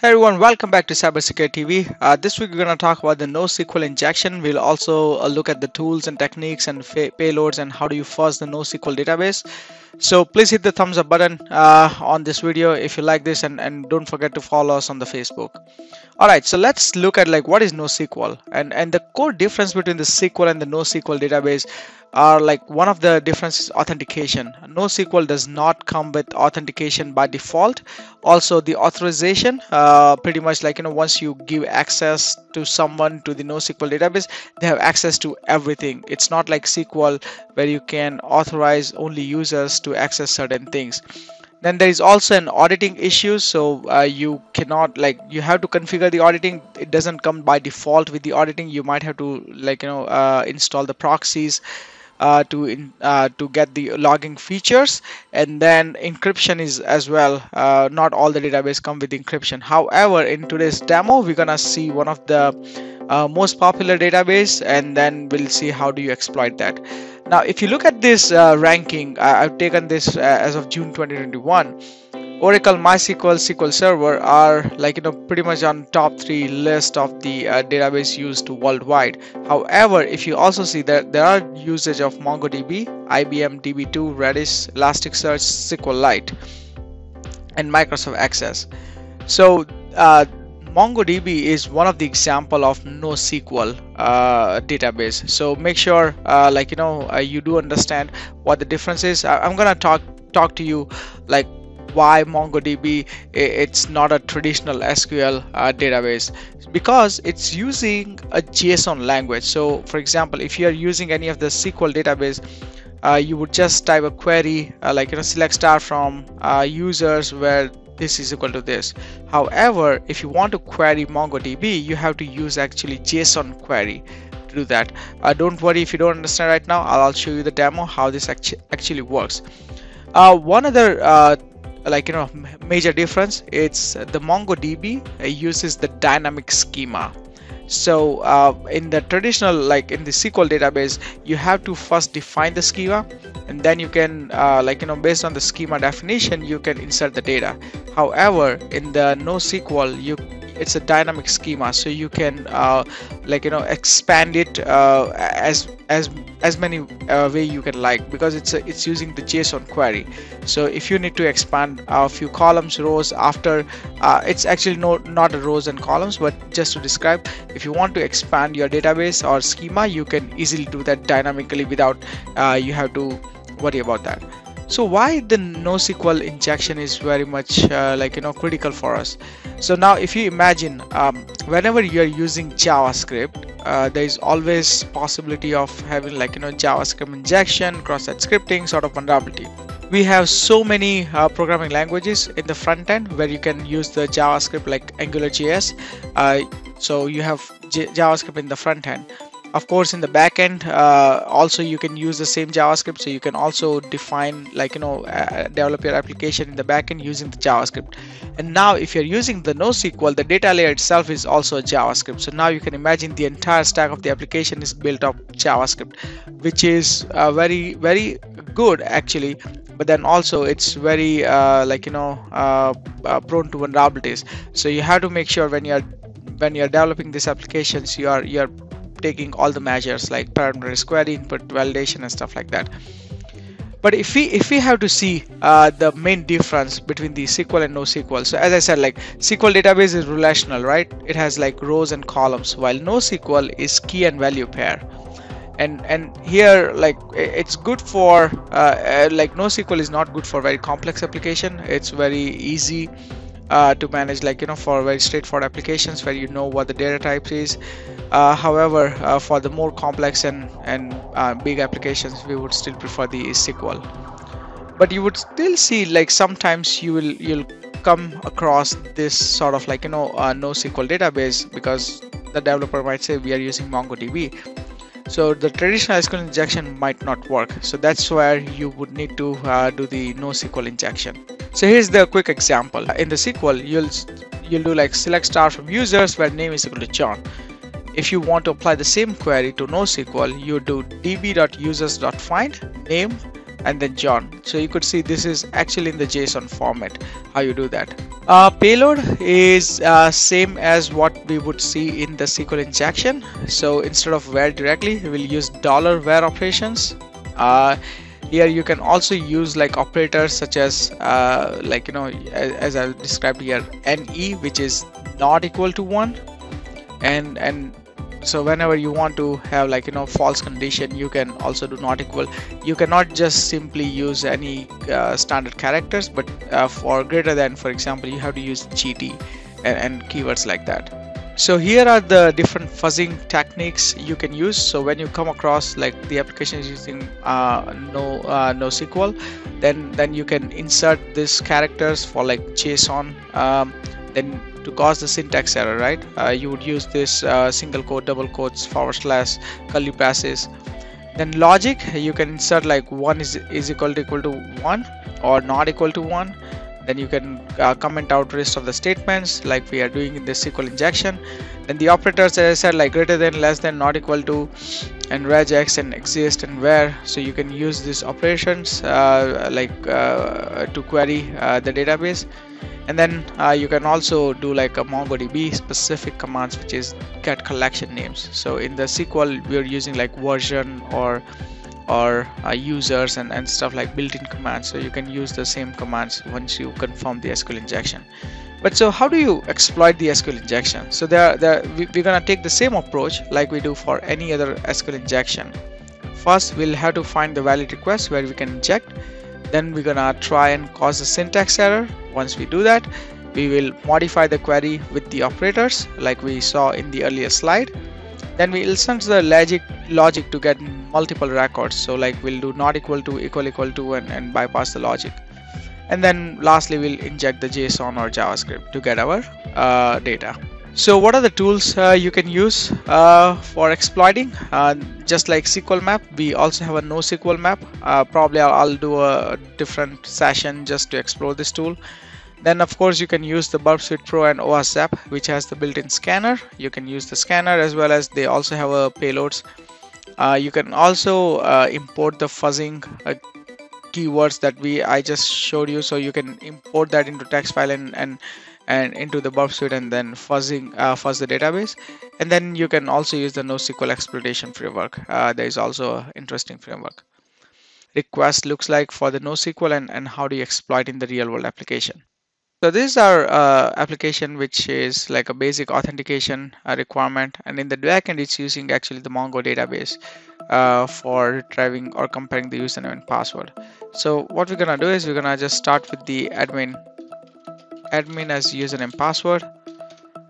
Hey everyone, welcome back to Cybersecurity TV. Uh, this week we're going to talk about the NoSQL injection. We'll also uh, look at the tools and techniques and payloads and how do you fuzz the NoSQL database. So please hit the thumbs up button uh, on this video if you like this and, and don't forget to follow us on the Facebook. Alright, so let's look at like what is NoSQL and, and the core difference between the SQL and the NoSQL database are like one of the differences authentication. NoSQL does not come with authentication by default. Also the authorization uh, pretty much like you know once you give access to someone to the NoSQL database they have access to everything. It's not like SQL where you can authorize only users to access certain things. Then there is also an auditing issue. So uh, you cannot like you have to configure the auditing. It doesn't come by default with the auditing. You might have to like you know uh, install the proxies uh, to in, uh, to get the logging features. And then encryption is as well uh, not all the database come with encryption. However in today's demo we're gonna see one of the uh, most popular database and then we'll see how do you exploit that. Now if you look at this uh, ranking I've taken this as of June 2021 Oracle, MySQL, SQL Server are like you know pretty much on top three list of the uh, database used worldwide. However, if you also see that there are usage of MongoDB, IBM DB2, Redis, Elasticsearch, SQLite, and Microsoft Access. So uh, MongoDB is one of the example of NoSQL uh, database. So make sure, uh, like you know, uh, you do understand what the difference is. I I'm gonna talk talk to you like why MongoDB it's not a traditional SQL uh, database. Because it's using a JSON language. So for example if you are using any of the SQL database uh, you would just type a query uh, like you know select star from uh, users where this is equal to this. However if you want to query MongoDB you have to use actually JSON query to do that. Uh, don't worry if you don't understand right now. I'll show you the demo how this actu actually works. Uh, one other uh, like you know major difference it's the mongodb uses the dynamic schema. So uh, in the traditional like in the sql database you have to first define the schema and then you can uh, like you know based on the schema definition you can insert the data. However in the NoSQL you it's a dynamic schema so you can uh, like you know expand it uh, as as as many uh, way you can like because it's a, it's using the JSON query. So if you need to expand a few columns rows after uh, it's actually no not rows and columns but just to describe if you want to expand your database or schema you can easily do that dynamically without uh, you have to worry about that so why the NoSQL injection is very much uh, like you know critical for us? So now if you imagine um, whenever you are using JavaScript uh, there is always possibility of having like you know JavaScript injection cross-site scripting sort of vulnerability. We have so many uh, programming languages in the front end where you can use the JavaScript like AngularJS uh, so you have J JavaScript in the front end of course in the backend uh, also you can use the same javascript. So you can also define like you know uh, develop your application in the backend using the javascript. And now if you're using the NoSQL the data layer itself is also a javascript. So now you can imagine the entire stack of the application is built up javascript which is uh, very very good actually. But then also it's very uh, like you know uh, uh, prone to vulnerabilities. So you have to make sure when you're when you're developing these applications you are you're taking all the measures like parameter query input validation and stuff like that. But if we if we have to see uh, the main difference between the SQL and NoSQL so as I said like SQL database is relational right? It has like rows and columns while NoSQL is key and value pair. And and here like it's good for uh, uh like NoSQL is not good for very complex application. It's very easy uh, to manage like you know for very straightforward applications where you know what the data type is. Uh, however uh, for the more complex and and uh, big applications we would still prefer the SQL but you would still see like sometimes you will you'll come across this sort of like you know uh, NoSQL database because the developer might say we are using MongoDB. So the traditional SQL injection might not work. So that's where you would need to uh, do the NoSQL injection so here's the quick example. In the SQL, you'll you'll do like select star from users where name is equal to John. If you want to apply the same query to NoSQL, you do db.users.find name and then John. So you could see this is actually in the JSON format how you do that. Uh, payload is uh, same as what we would see in the SQL injection. So instead of where directly, we will use dollar $where operations. Uh, here you can also use like operators such as uh, like you know as, as I described here ne which is not equal to one. And and so whenever you want to have like you know false condition you can also do not equal. You cannot just simply use any uh, standard characters but uh, for greater than for example you have to use gt and, and keywords like that so here are the different fuzzing techniques you can use. So when you come across like the application is using uh, no uh, NoSQL then then you can insert these characters for like JSON um, then to cause the syntax error right? Uh, you would use this uh, single quote double quotes forward slash curly braces then logic you can insert like one is, is equal to equal to one or not equal to one then you can uh, comment out rest of the statements like we are doing in the SQL injection. Then the operators as I said like greater than less than not equal to and regex and exist and where so you can use these operations uh, like uh, to query uh, the database. And then uh, you can also do like a MongoDB specific commands which is get collection names. So in the SQL we are using like version or or uh, users and, and stuff like built-in commands. So you can use the same commands once you confirm the SQL injection. But so how do you exploit the SQL injection? So there, there we, we're gonna take the same approach like we do for any other SQL injection. First we'll have to find the valid request where we can inject. Then we're gonna try and cause a syntax error. Once we do that we will modify the query with the operators like we saw in the earlier slide then we'll send the logic logic to get multiple records. So like we'll do not equal to equal equal to and, and bypass the logic. And then lastly we'll inject the json or javascript to get our uh, data. So what are the tools uh, you can use uh, for exploiting? Uh, just like SQL map we also have a NoSQL map. Uh, probably I'll, I'll, do a different session just to explore this tool then of course you can use the Burp Suite Pro and OWASP which has the built-in scanner. You can use the scanner as well as they also have a payloads. Uh, you can also uh, import the fuzzing keywords that we I just showed you. So you can import that into text file and, and and into the burp suite and then fuzzing uh, fuzz the database. And then you can also use the NoSQL exploitation framework. Uh, there is also an interesting framework. Request looks like for the NoSQL and, and how do you exploit in the real world application so this is our uh, application which is like a basic authentication uh, requirement. And in the backend it's using actually the Mongo database uh, for retrieving or comparing the username and password. So what we're gonna do is we're gonna just start with the admin. Admin as username password.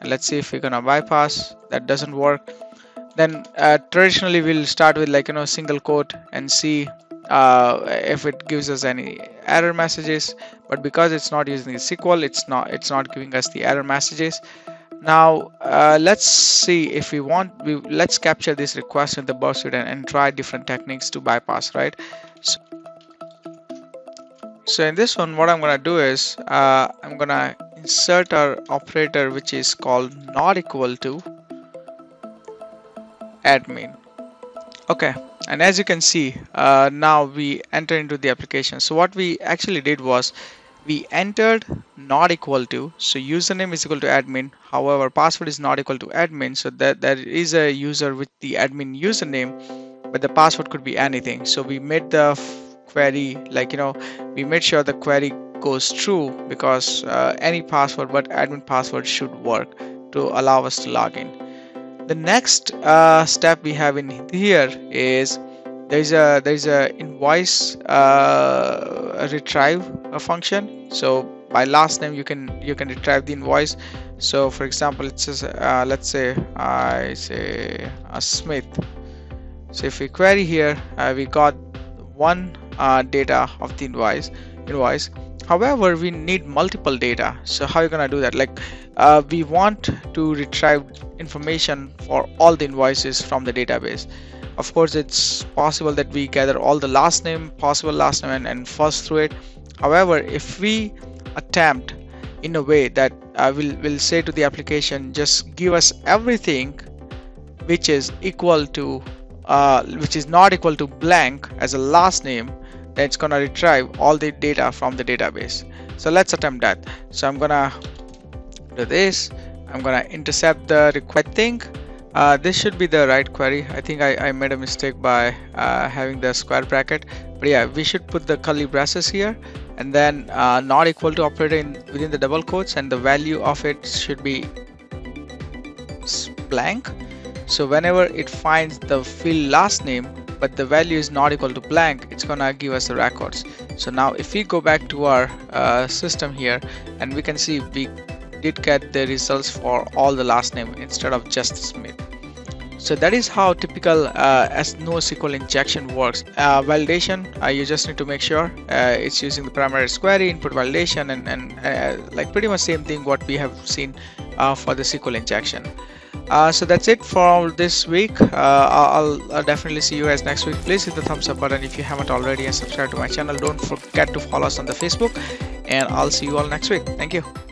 And let's see if we're gonna bypass. That doesn't work. Then uh, traditionally we'll start with like you know single quote and see uh, if it gives us any error messages but because it's not using the SQL it's not it's not giving us the error messages. Now uh, let's see if we want we let's capture this request in the burp suite and, and try different techniques to bypass right? So so in this one what I'm gonna do is uh, I'm gonna insert our operator which is called not equal to admin. Okay and as you can see uh, now we enter into the application. So what we actually did was we entered not equal to so username is equal to admin. However password is not equal to admin so that there is a user with the admin username but the password could be anything. So we made the query like you know we made sure the query goes true because uh, any password but admin password should work to allow us to log in the next uh, step we have in here is there's a there's a invoice uh, retrieve a function. So by last name you can you can retrieve the invoice. So for example it says uh, let's say I say a Smith. So if we query here uh, we got one uh, data of the invoice invoice however we need multiple data. So how are you gonna do that? Like uh, we want to retrieve information for all the invoices from the database. Of course it's possible that we gather all the last name possible last name and, and fuzz through it. However if we attempt in a way that uh, will will say to the application just give us everything which is equal to uh, which is not equal to blank as a last name it's gonna retrieve all the data from the database. So let's attempt that. So I'm gonna do this. I'm gonna intercept the required thing. Uh, this should be the right query. I think I, I made a mistake by uh, having the square bracket. But yeah we should put the curly braces here. And then uh, not equal to operator in within the double quotes and the value of it should be blank. So whenever it finds the field last name but the value is not equal to blank it's gonna give us the records so now if we go back to our uh, system here and we can see we did get the results for all the last name instead of just Smith so that is how typical uh, NoSQL injection works. Uh, validation, uh, you just need to make sure uh, it's using the parameter query, input validation, and, and uh, like pretty much same thing what we have seen uh, for the SQL injection. Uh, so that's it for this week. Uh, I'll, I'll, definitely see you guys next week. Please hit the thumbs up button if you haven't already and subscribe to my channel. Don't forget to follow us on the Facebook and I'll see you all next week. Thank you.